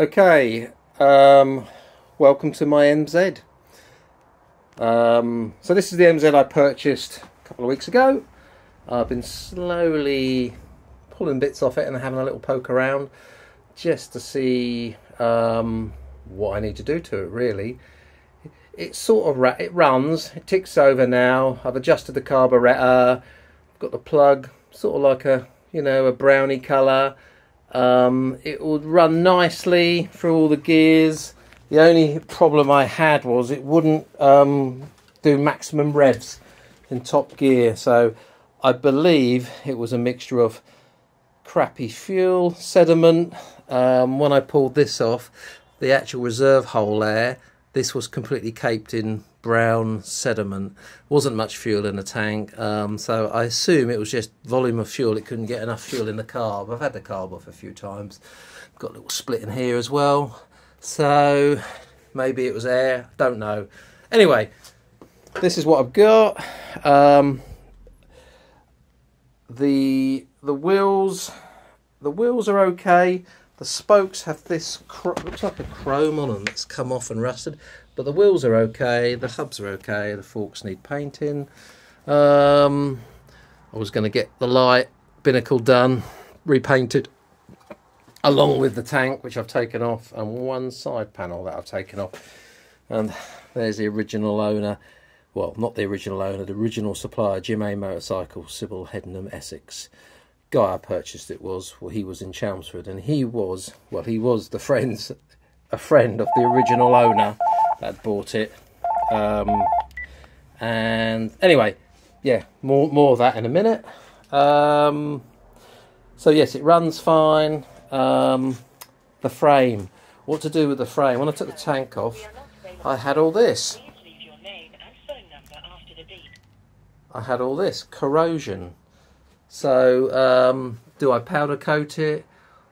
Okay, um, welcome to my MZ. Um, so this is the MZ I purchased a couple of weeks ago. I've been slowly pulling bits off it and having a little poke around just to see um, what I need to do to it really. It sort of it runs, it ticks over now. I've adjusted the carburettor, got the plug sort of like a you know a brownie colour. Um, it would run nicely through all the gears. The only problem I had was it wouldn't um, do maximum revs in top gear. So I believe it was a mixture of crappy fuel, sediment. Um, when I pulled this off, the actual reserve hole there, this was completely caped in brown sediment. Wasn't much fuel in the tank, um, so I assume it was just volume of fuel. It couldn't get enough fuel in the carb. I've had the carb off a few times. Got a little split in here as well. So maybe it was air. Don't know. Anyway, this is what I've got. Um, the the wheels the wheels are okay. The spokes have this looks like a chrome on them that's come off and rusted, but the wheels are okay. The hubs are okay. The forks need painting. Um, I was going to get the light binnacle done, repainted, along with the tank which I've taken off, and one side panel that I've taken off. And there's the original owner. Well, not the original owner, the original supplier, Jim A Motorcycle, Sible Hedingham, Essex guy I purchased it was well he was in Chelmsford and he was well he was the friends a friend of the original owner that bought it. Um, and anyway yeah more more of that in a minute. Um, so yes it runs fine. Um, the frame what to do with the frame? When I took the tank off I had all this. I had all this. Corrosion so, um, do I powder coat it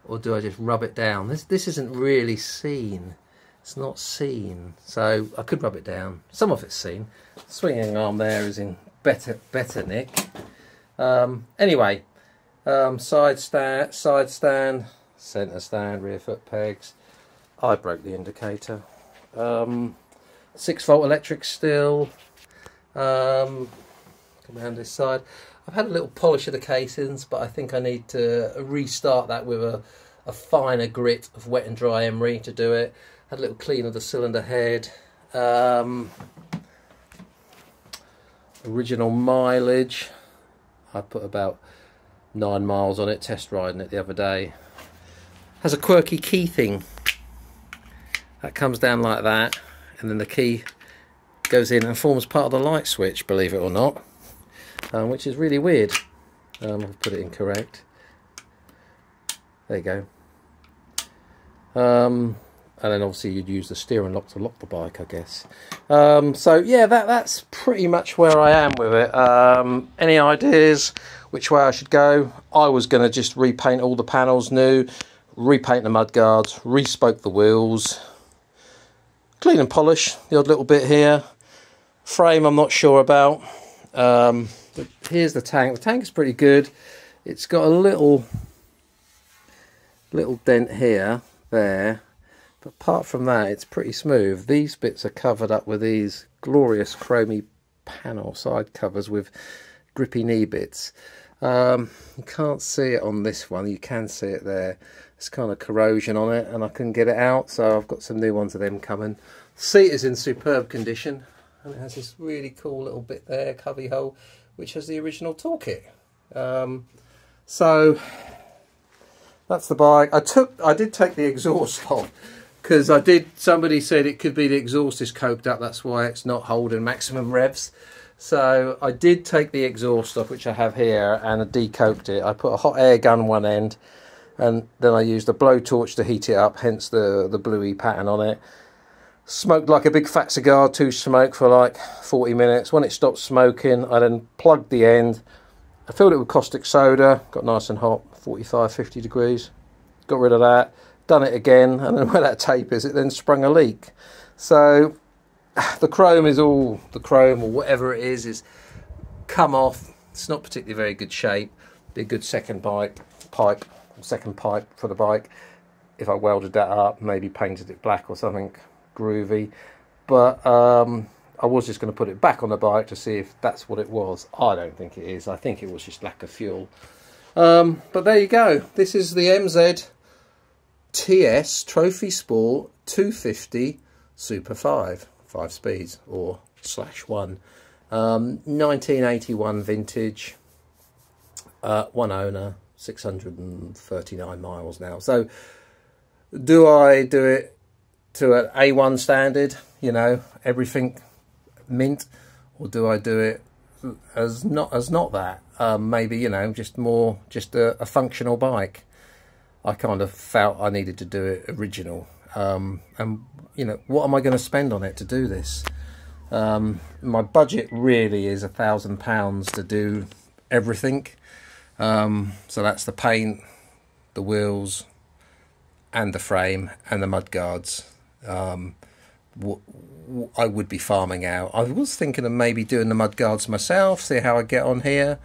or do I just rub it down? This this isn't really seen. It's not seen, so I could rub it down. Some of it's seen. Swinging arm there is in better better nick. Um, anyway, um, side stand, side stand, centre stand, rear foot pegs. I broke the indicator. Um, six volt electric still. Um, come around this side. I've had a little polish of the casings, but I think I need to restart that with a, a finer grit of wet and dry emery to do it. Had a little clean of the cylinder head. Um, original mileage. I put about nine miles on it, test riding it the other day. Has a quirky key thing. That comes down like that, and then the key goes in and forms part of the light switch, believe it or not um, which is really weird. Um, I've put it in correct. There you go. Um, and then obviously you'd use the steering lock to lock the bike, I guess. Um, so yeah, that that's pretty much where I am with it. Um, any ideas which way I should go? I was going to just repaint all the panels new, repaint the mudguards, respoke the wheels, clean and polish the odd little bit here. Frame I'm not sure about. Um, here's the tank. The tank is pretty good. It's got a little little dent here, there. But apart from that, it's pretty smooth. These bits are covered up with these glorious chromy panel side covers with grippy knee bits. Um, you can't see it on this one. You can see it there. It's kind of corrosion on it, and I couldn't get it out, so I've got some new ones of them coming. Seat is in superb condition, and it has this really cool little bit there, cubby hole, which has the original toolkit. Um, so that's the bike. I took, I did take the exhaust off because I did. Somebody said it could be the exhaust is coked up. That's why it's not holding maximum revs. So I did take the exhaust off, which I have here, and I decoked it. I put a hot air gun one end, and then I used a blowtorch to heat it up. Hence the the bluey pattern on it smoked like a big fat cigar to smoke for like 40 minutes. When it stopped smoking, I then plugged the end. I filled it with caustic soda, got nice and hot, 45, 50 degrees. Got rid of that, done it again, and then where that tape is, it then sprung a leak. So the chrome is all, the chrome or whatever it is, is come off. It's not particularly very good shape. Be a good second bike, pipe, second pipe for the bike. if I welded that up, maybe painted it black or something groovy. But um, I was just going to put it back on the bike to see if that's what it was. I don't think it is. I think it was just lack of fuel. Um, but there you go. This is the MZ TS Trophy Sport 250 Supa 5. 5 speeds or slash 1. Um, 1981 vintage. Uh, one owner. 639 miles now. So do I do it to an A1 standard, you know, everything mint, or do I do it as not as not that? Um, maybe you know, just more just a, a, functional bike. I kind of felt I needed to do it original, um, and you know, what am I going to spend on it to do this? Um, my budget really is a thousand pounds to do everything. Um, so that's the paint, the wheels, and the frame and the mud guards. Um, I would be farming out. I was thinking of maybe doing the mud guards myself, see how I get on here.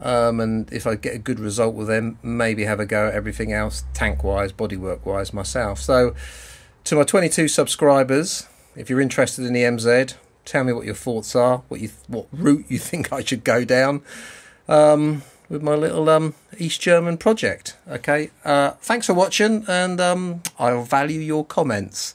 Um, and if I get a good result with them, maybe have a go at everything else, tank wise, bodywork wise, myself. So, to my 22 subscribers, if you're interested in the MZ, tell me what your thoughts are, what you what route you think I should go down. Um, with my little um, East German project. Okay, uh, thanks for watching, and um, I'll value your comments.